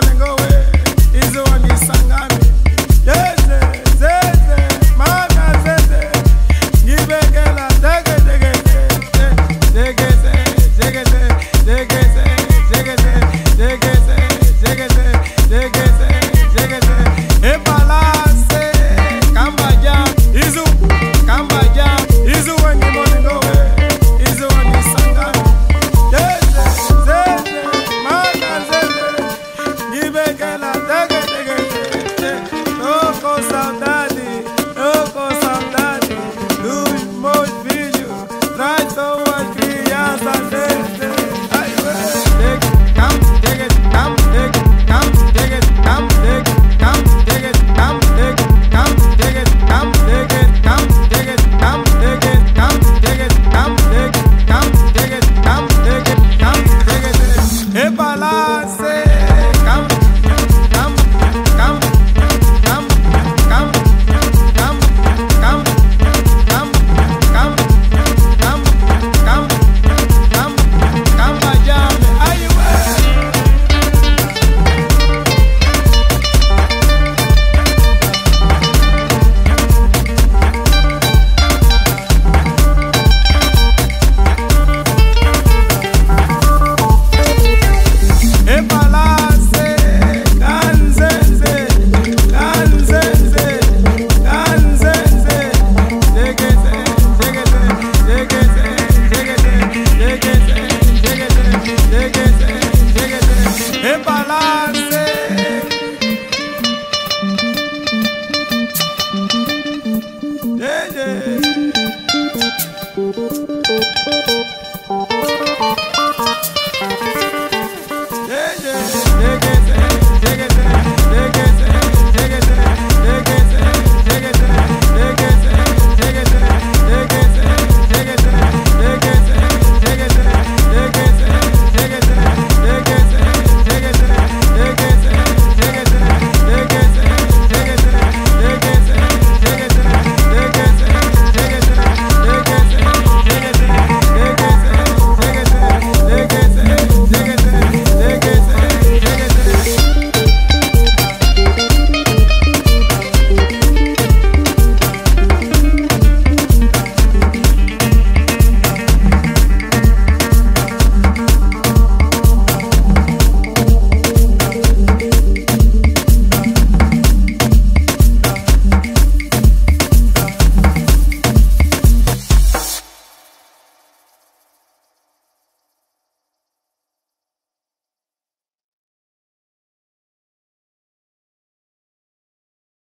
gonna go, eh?